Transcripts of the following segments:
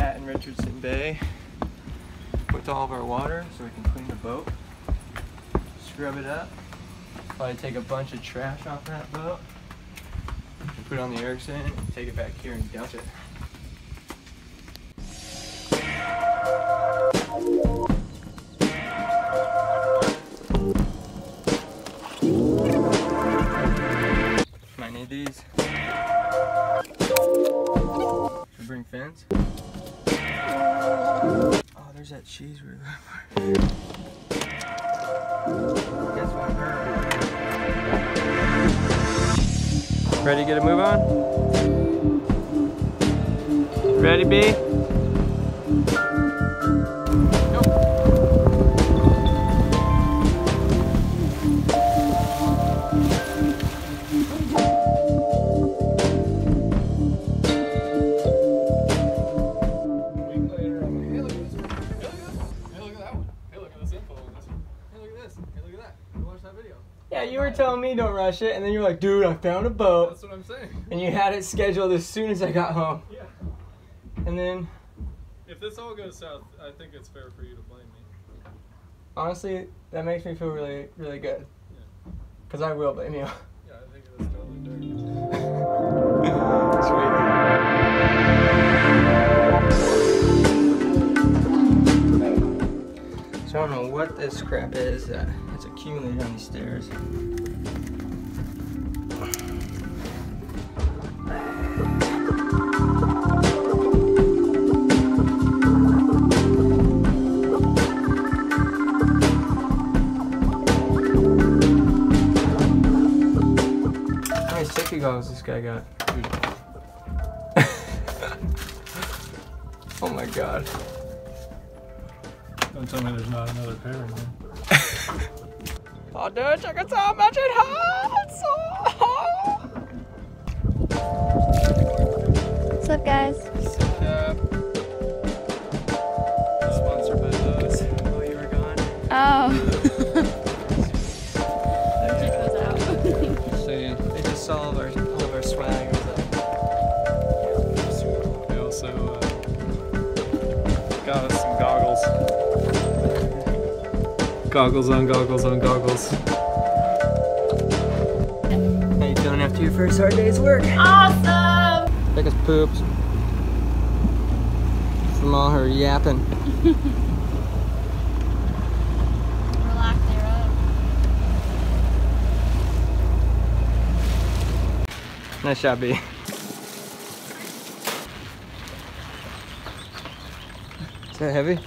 Cat in Richardson Bay. With all of our water so we can clean the boat, scrub it up, probably take a bunch of trash off that boat, and put it on the Erickson, and take it back here and dump it. What? Ready to get a move on? Ready, B? Yeah, you were telling me don't rush it, and then you're like, dude, I found a boat. That's what I'm saying. And you had it scheduled as soon as I got home. Yeah. And then, If this all goes south, I think it's fair for you to blame me. honestly, that makes me feel really, really good. Yeah. Because I will blame you. Yeah, I think it's totally dirty. Sweet. So I don't know what this crap is it's accumulated on these stairs. How many safety goggles this guy got? oh my god. Don't tell me there's not another pair in there. Oh dude, check us out, Magic Hats! What's up, guys? Goggles on goggles on goggles. How you feeling after your first hard day's work? Awesome! Take us poops. From all her yapping. Relax thereof. Nice shot, B. Is that heavy?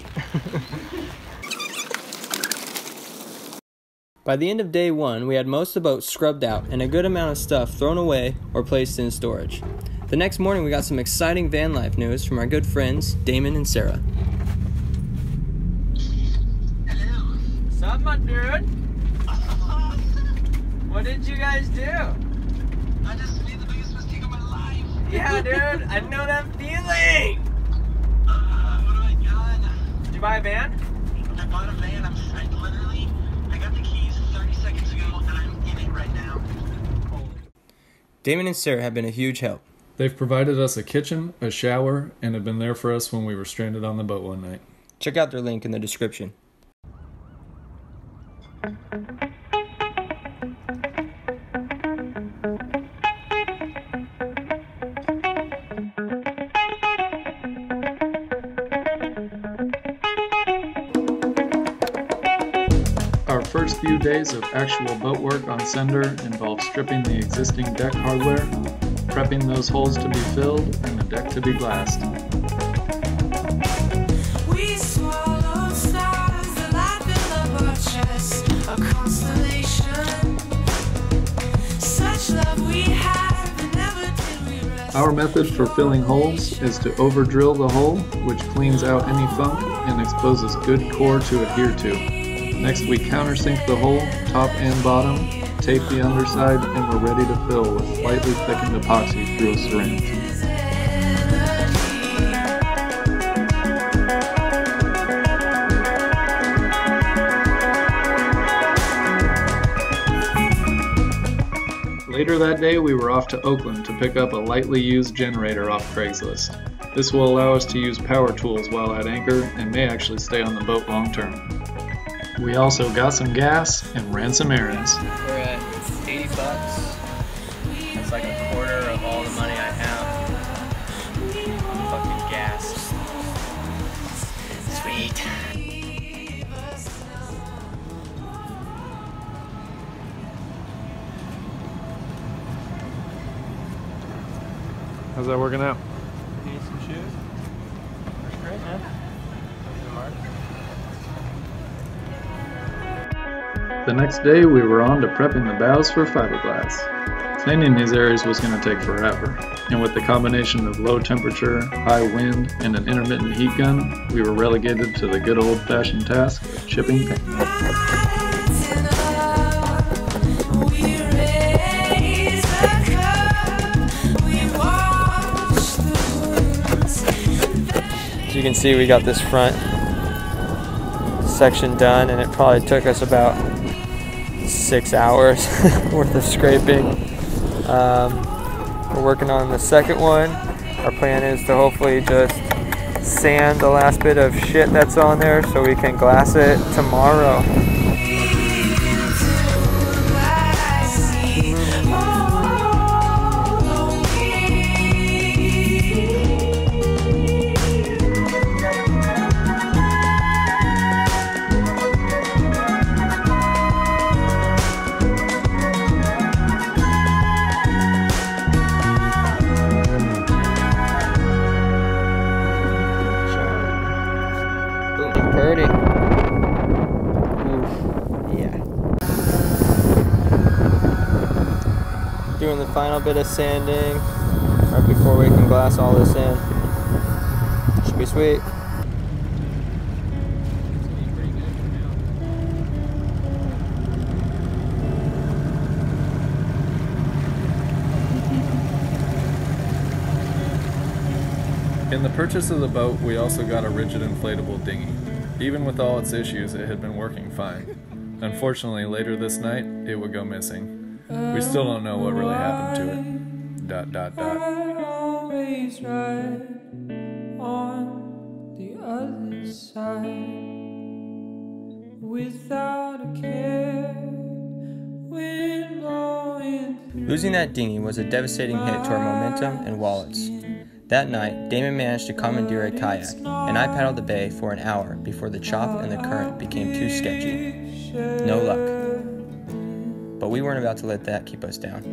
By the end of day one, we had most of the boat scrubbed out and a good amount of stuff thrown away or placed in storage. The next morning, we got some exciting van life news from our good friends Dayman and Sarah. What's up, my dude? What did you guys do? I just made the biggest mistake of my life. Yeah, dude, I know that feeling. Uh, what have I done? Did you buy a van? I bought a van. I'm I literally, I got the keys 30 seconds ago, and I'm in it right now. Dayman and Sarah have been a huge help. They've provided us a kitchen, a shower, and have been there for us when we were stranded on the boat one night. Check out their link in the description. Few days of actual boat work on Sender involved stripping the existing deck hardware, prepping those holes to be filled, and the deck to be glassed. We swallow stars, the light fill up our chest, a constellation. Such love we had, but never did we rest. Our method for filling holes is to over drill the hole, which cleans out any funk and exposes good core to adhere to. Next we countersink the hole, top and bottom, tape the underside, and we're ready to fill with slightly thickened epoxy through a syringe. Later that day, we were off to Oakland to pick up a lightly used generator off Craigslist. This will allow us to use power tools while at anchor and may actually stay on the boat long term. We also got some gas and ran some errands. We're at 80 bucks. That's like a quarter of all the money I have on fucking gas. Sweet. How's that working out? The next day, we were on to prepping the bows for fiberglass. Cleaning these areas was going to take forever, and with the combination of low temperature, high wind, and an intermittent heat gun, we were relegated to the good old fashioned task of chipping paint. As you can see, we got this front section done, and it probably took us about six hours worth of scraping. Um, we're working on the second one. Our plan is to hopefully just sand the last bit of shit that's on there so we can glass it tomorrow. Final bit of sanding right before we can glass all this in. Should be sweet. In the purchase of the boat, we also got a rigid inflatable dinghy. Even with all its issues, it had been working fine. Unfortunately, later this night, it would go missing. We still don't know what really happened to it. Dot dot dot. always right on the other side without a care. Losing that dinghy was a devastating hit to our momentum and wallets. That night, Dayman managed to commandeer a kayak, and I paddled the bay for an hour before the chop and the current became too sketchy. No luck. We weren't about to let that keep us down.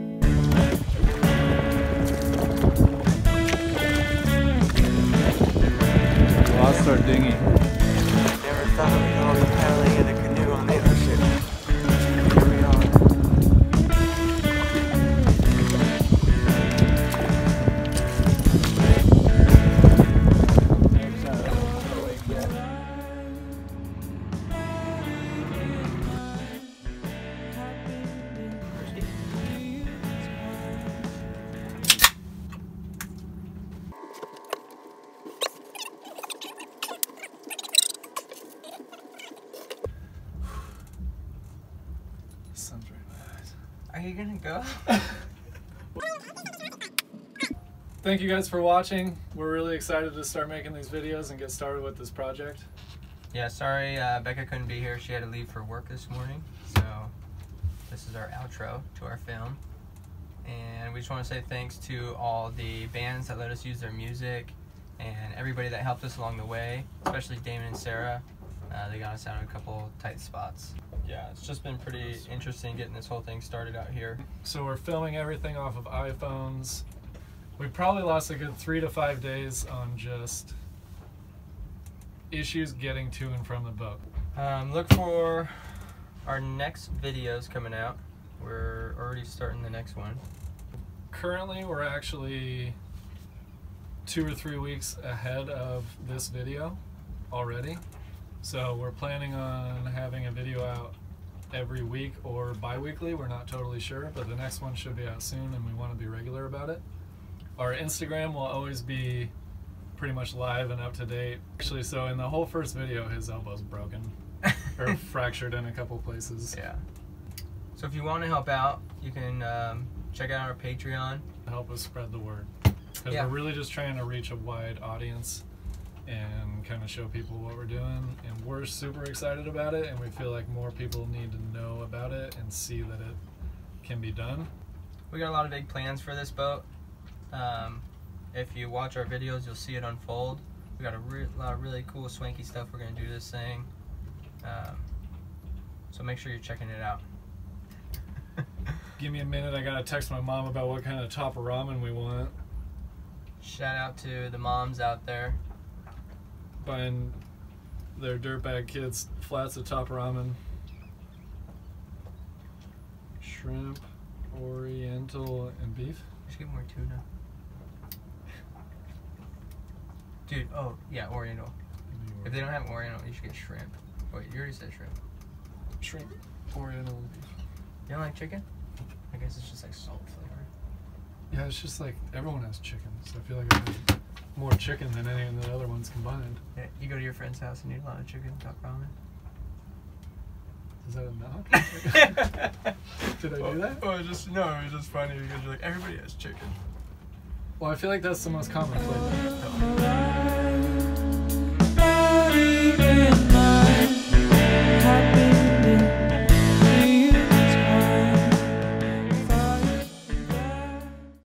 Thank you guys for watching. We're really excited to start making these videos and get started with this project. Yeah, sorry, uh, Becca couldn't be here. She had to leave for work this morning. So, this is our outro to our film. And we just want to say thanks to all the bands that let us use their music and everybody that helped us along the way, especially Dayman and Sarah. Uh, they got us out of a couple tight spots. Yeah, it's just been pretty interesting getting this whole thing started out here. So we're filming everything off of iPhones. We probably lost a good three to five days on just issues getting to and from the boat. Um, look for our next videos coming out. We're already starting the next one. Currently, we're actually two or three weeks ahead of this video already. So we're planning on having a video out every week or bi-weekly. We're not totally sure, but the next one should be out soon and we want to be regular about it. Our Instagram will always be pretty much live and up to date. Actually, so in the whole first video, his elbow's broken or fractured in a couple places. Yeah. So if you want to help out, you can um, check out our Patreon. help us spread the word because Yeah. we're really just trying to reach a wide audience and kind of show people what we're doing and we're super excited about it and we feel like more people need to know about it and see that it can be done We got a lot of big plans for this boat. Um, if you watch our videos, you'll see it unfold. We got a re- lot of really cool, swanky stuff we're gonna do this thing. Um, so make sure you're checking it out. give me a minute i gotta text my mom about what kind of top of ramen we want Shout out to the moms out there. buying their dirtbag kids flats of top ramen shrimp oriental and beef should get more tuna. Dude, oh yeah, Oriental. If they don't have Oriental, you should get shrimp. Wait, you already said shrimp. shrimp oriental and beef You don't like chicken? I guess it's just like salt flavor. Yeah, it's just like everyone has chicken, so I feel like I have more chicken than any of the other ones combined. Yeah, you go to your friend's house and eat a lot of chicken, top ramen. Is that a knock? Did I well, do that? Oh, just no. It was just funny because you're like everybody has chicken. Well, I feel like that's the most common flavor.